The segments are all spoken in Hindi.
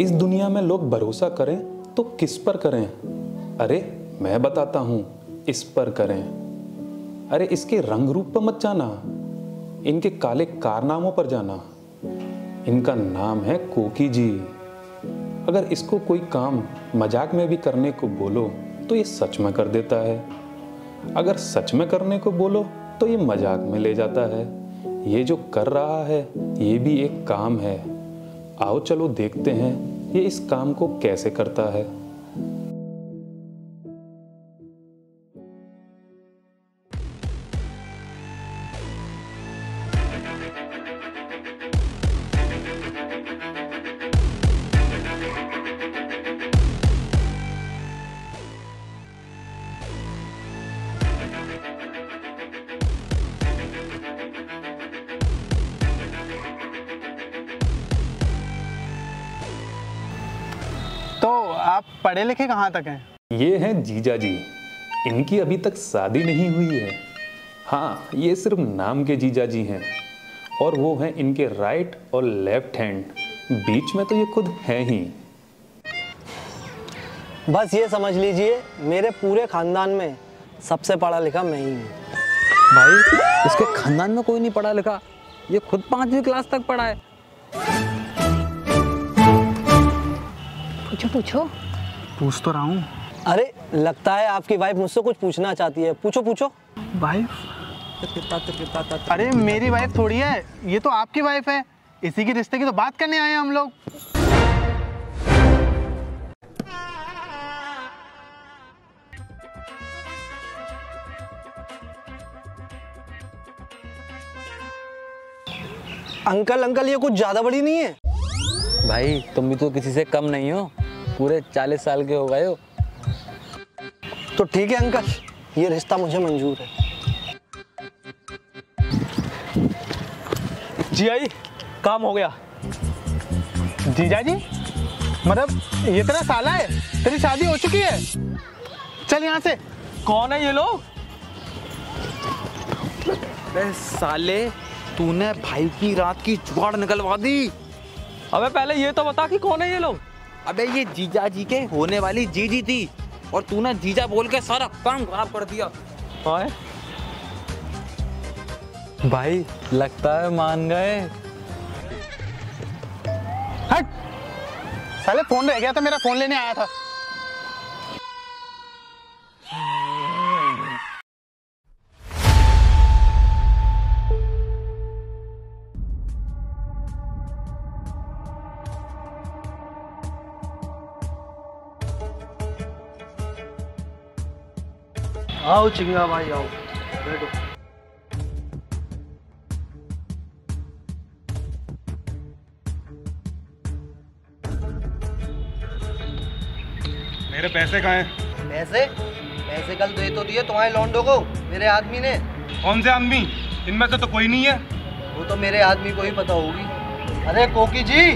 इस दुनिया में लोग भरोसा करें तो किस पर करें? अरे, मैं बताता हूँ, इस पर करें। अरे, इसके रंग रूप पर मत जाना, इनके काले कारनामों पर जाना। इनका नाम है कोकी जी। अगर इसको कोई काम मज़ाक में भी करने को बोलो तो ये सच में कर देता है। अगर सच में करने को बोलो तो ये मज़ाक में ले जाता है। ये जो कर रहा है, ये भी एक काम है। आओ चलो देखते हैं ये इस काम को कैसे करता है? आप पढ़े लिखे कहाँ तक हैं? ये हैं जीजा जी। इनकी अभी तक शादी नहीं हुई है। हाँ ये सिर्फ़ नाम के जीजा जी हैं। और वो हैं इनके राइट और लेफ़्ट हैंड बीच में तो ये खुद हैं ही। बस ये समझ लीजिए मेरे पूरे खानदान में सबसे पढ़ा लिखा मैं ही हूँ। भाई इसके खानदान में कोई नहीं पढ़ा लिखा। ये खुद पांचवी क्लास तक पढ़ा है। पूछो पूछो। पूछ तो रहा हूँ। अरे लगता है आपकी वाइफ मुझसे कुछ पूछना चाहती है। पूछो पूछो। वाइफ अरे मेरी वाइफ थोड़ी है। ये तो आपकी वाइफ है। इसी के रिश्ते की तो बात करने आए हैं हम लोग। अंकल अंकल ये कुछ ज़्यादा बड़ी नहीं है? भाई तुम भी तो किसी से कम नहीं हो। पूरे चालीस साल के हो गए हो। तो ठीक है अंकल। ये रिश्ता मुझे मंजूर है। जी आई काम हो गया। जीजा जी मतलब ये तेरा साला है? तेरी शादी हो चुकी है? चल यहाँ से। कौन है ये लोग? साले तूने भाई की रात की जुगाड़ निकलवा दी। अबे पहले ये तो बता कि कौन है ये लोग? अबे ये जीजा जी के होने वाली जीजी थी और तू ना जीजा बोल के सारा काम खराब कर दिया। हाँ भाई लगता है मान गए। हट! साले फ़ोन रह गया था मेरा फ़ोन लेने आया था। आओ चिंगा भाई आओ। बैठो। मेरे पैसे कहाँ हैं? पैसे? पैसे कल दे तो दिए तुम्हारे लौंडो को मेरे आदमी ने। कौन से आदमी? इनमें से तो कोई नहीं है। वो तो मेरे आदमी को ही पता होगी। अरे कोकी जी!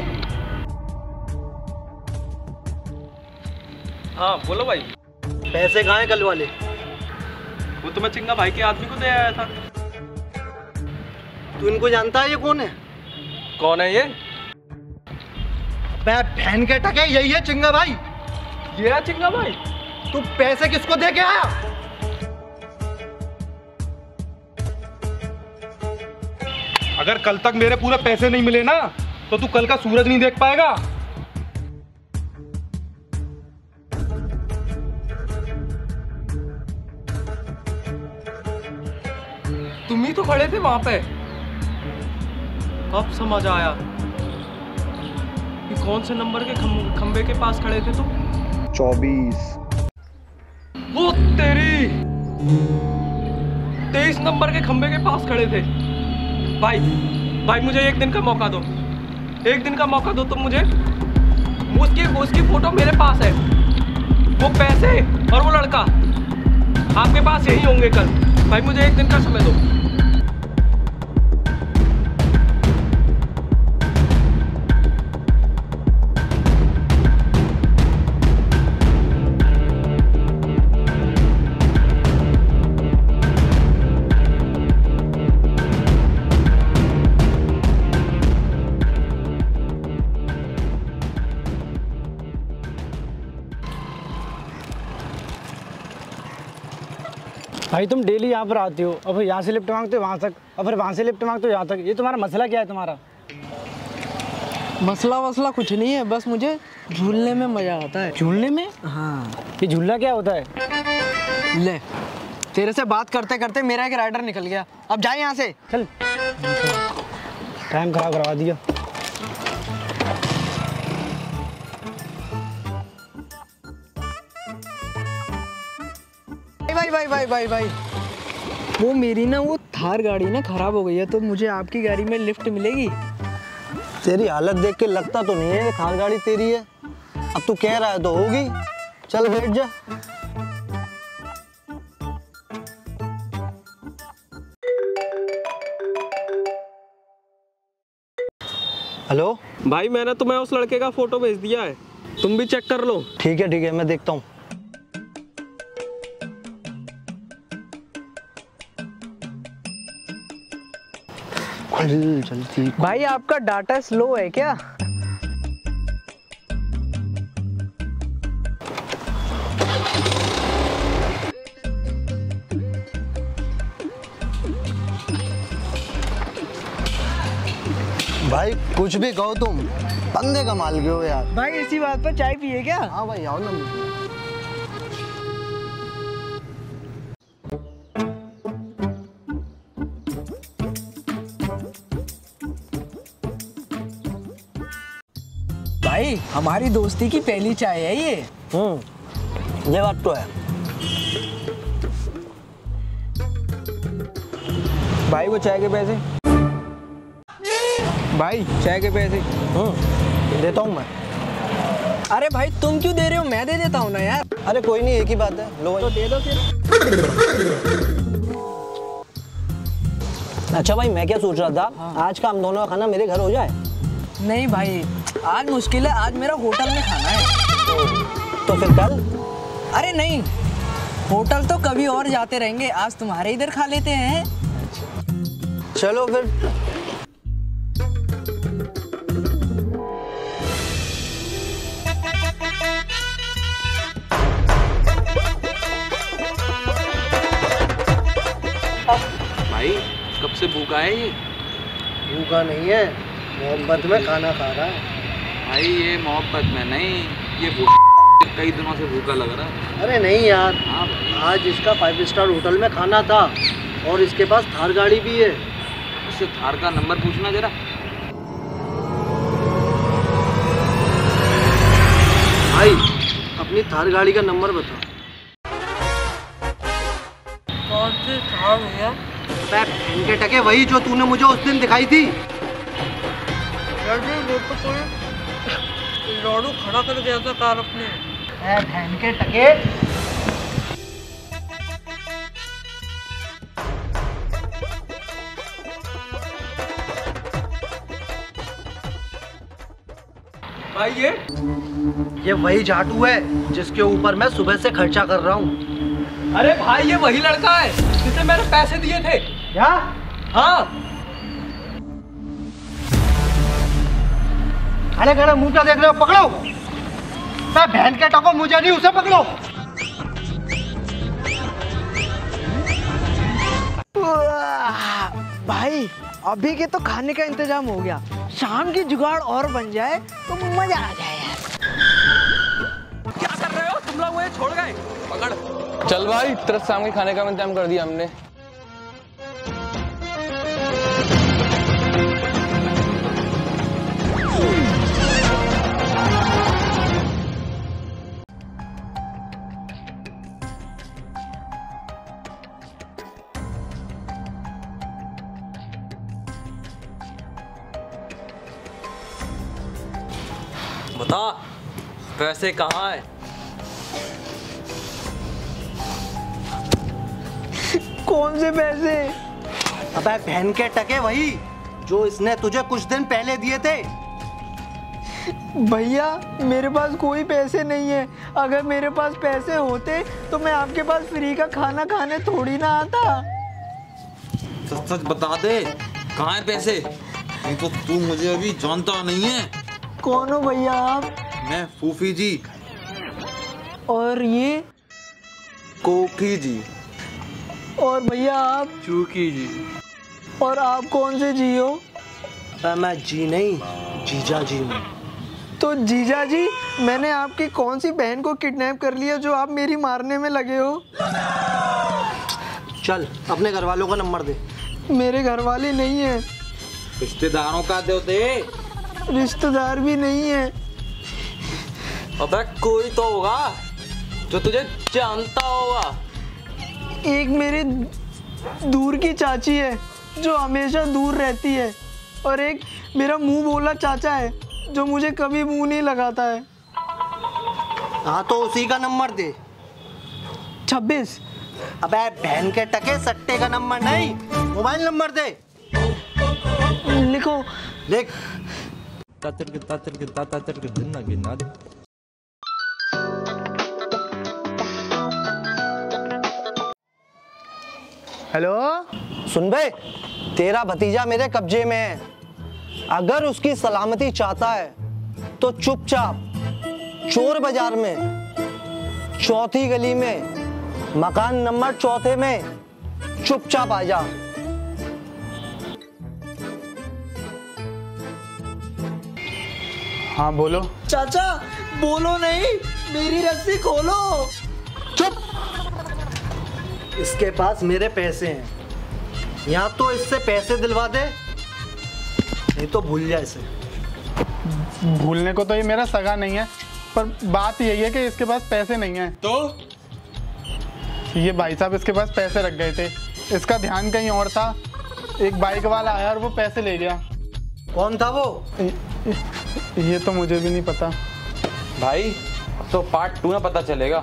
हाँ बोलो भाई। पैसे कहाँ हैं कल वाले? वो तो मैं चिंगा भाई के आदमी को दे आया था। तू इनको जानता है ये कौन है? कौन है ये? मैं बहन के टके यही है चिंगा भाई। ये है चिंगा भाई? तू पैसे किसको दे के आया? अगर कल तक मेरे पूरे पैसे नहीं मिले ना तो तू कल का सूरज नहीं देख पाएगा। तो खड़े थे वहाँ पे। अब समझ आया कि कौन से नंबर के खंबे के पास खड़े थे तुम? चौबीस। वो तेरी तेईस नंबर के खंबे के पास खड़े थे। भाई भाई मुझे एक दिन का मौका दो। एक दिन का मौका दो तुम मुझे। उसकी उसकी फ़ोटो मेरे पास है। वो पैसे और वो लड़का। आपके पास यही होंगे कल। भाई मुझे एक दिन का समय दो। भाई तुम डेली यहाँ पर आते हो और फिर यहाँ से लिफ्ट मांगते हो वहाँ तक और फिर वहाँ से लिफ्ट मांगते हो यहाँ तक। ये तुम्हारा मसला क्या है तुम्हारा? मसला वसला कुछ नहीं है बस मुझे झूलने में मज़ा आता है। झूलने में? हाँ। ये झूलना क्या होता है? ले तेरे से बात करते करते मेरा एक राइडर निकल गया। अब जाए यहाँ से। चल। टाइम खराब करवा दिया। भाई भाई भाई भाई। वो मेरी ना वो थार गाड़ी ना खराब हो गई है तो मुझे आपकी गाड़ी में लिफ्ट मिलेगी? तेरी हालत देख के लगता तो नहीं है थार गाड़ी तेरी है। अब तू कह रहा है तो होगी। चल बैठ जा। हेलो? भाई मैंने तुम्हें उस लड़के का फ़ोटो भेज दिया है। तुम भी चेक कर लो। ठीक है ठीक है मैं देखता हूँ। चल भाई आपका डाटा स्लो है क्या? भाई कुछ भी कहो तुम। बंदे कमाल के हो यार? भाई इसी बात पर चाय पिए क्या? हाँ भाई आओ ना। हमारी दोस्ती की पहली चाय है ये। हम्म ये बात तो है। भाई वो चाय के पैसे? भाई चाय के पैसे। हम्म देता हूँ मैं। अरे भाई तुम क्यों दे रहे हो? मैं दे देता हूँ ना यार। अरे कोई नहीं एक ही बात है। लो तो दे दो फिर। अच्छा भाई मैं क्या सोच रहा था? हाँ। आज का हम दोनों का खाना मेरे घर हो जाए? नहीं भाई आज मुश्किल है आज मेरा होटल में खाना है। तो फिर कल? अरे नहीं होटल तो कभी और जाते रहेंगे आज तुम्हारे इधर खा लेते हैं। चलो फिर। भाई कब से भूखा है ये? भूखा नहीं है। मोहब्बत में खाना खा रहा है। भाई ये मोहब्बत में नहीं ये कई दिनों से भूखा लग रहा है। अरे नहीं यार हाँ आज इसका फाइव स्टार होटल में खाना था और इसके पास थार गाड़ी भी है। इससे थार का नंबर पूछना जरा। भाई अपनी थार गाड़ी का नंबर बताओ। कौन सी था भैया? टके वही जो तूने मुझे उस दिन दिखाई थी। वो तो कोई लॉडू खड़ा कर दिया था कार अपने। बहन के टके। भाई ये? ये वही झाटू है जिसके ऊपर मैं सुबह से खर्चा कर रहा हूँ। अरे भाई ये वही लड़का है जिसे मैंने पैसे दिए थे। क्या? हाँ। खड़े मुँह क्या देख रहे हो पकड़ो। मैं बहन के टको मुझे नहीं उसे पकड़ो। भाई अभी के तो खाने का इंतज़ाम हो गया। शाम की जुगाड़ और बन जाए तो मज़ा आ जाए यार। क्या कर रहे हो? तुम लोग मुझे छोड़ गए। पकड़। चल भाई तेरे शाम के खाने का इंतज़ाम कर दिया हमने। बता पैसे कहाँ है? कौन से पैसे? अबे बहन के टके वही जो इसने तुझे कुछ दिन पहले दिए थे। भैया मेरे पास कोई पैसे नहीं है। अगर मेरे पास पैसे होते तो मैं आपके पास फ्री का खाना खाने थोड़ी ना आता। सच सच बता दे कहाँ है पैसे? नहीं तो तू मुझे अभी जानता नहीं है। कौन हो भैया आप? मैं फूफी जी। और ये? कोकी जी। और भैया आप? चूकी जी। और आप कौन से जी हो? मैं जी नहीं जीजा जी हूँ। तो जीजा जी मैंने आपकी कौन सी बहन को किडनैप कर लिया जो आप मेरी मारने में लगे हो? चल अपने घर वालों का नंबर दे। मेरे घर वाले नहीं है। रिश्तेदारों का दो दे। रिश्तेदार भी नहीं है। अबे कोई तो होगा जो तुझे जानता होगा। एक मेरी दूर की चाची है जो हमेशा दूर रहती है और एक मेरा मुँह बोला चाचा है जो मुझे कभी मुँह नहीं लगाता है। हाँ तो उसी का नंबर दे। छब्बीस। अबे बहन के टके सट्टे का नंबर नहीं मोबाइल नंबर दे। लिखो। देख हेलो? सुन बे तेरा भतीजा मेरे कब्जे में है। अगर उसकी सलामती चाहता है तो चुपचाप चोर बाज़ार में, चौथी गली में, मकान नंबर चौथे में चुपचाप आ जा। हाँ बोलो। चाचा बोलो नहीं मेरी रस्सी खोलो। चुप। इसके पास मेरे पैसे हैं। या तो इससे पैसे दिलवा दे नहीं तो भूल जा इसे। भूलने को तो ये मेरा सगा नहीं है पर बात यही है कि इसके पास पैसे नहीं है। तो? ये भाई साहब इसके पास पैसे रख गए थे। इसका ध्यान कहीं और था। एक बाइक वाला आया और वो पैसे ले गया। कौन था वो? ये तो मुझे भी नहीं पता। भाई तो पार्ट टू ना पता चलेगा।